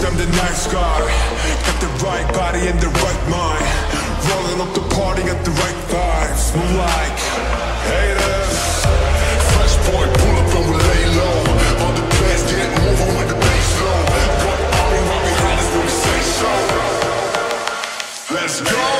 I'm the night sky. Got the right body and the right mind. Rolling up the party at the right vibes. Move like haters. Fresh boy, pull up and we lay low. All the plans get moving with the bass low. Got the army behind us when we say so. Let's go.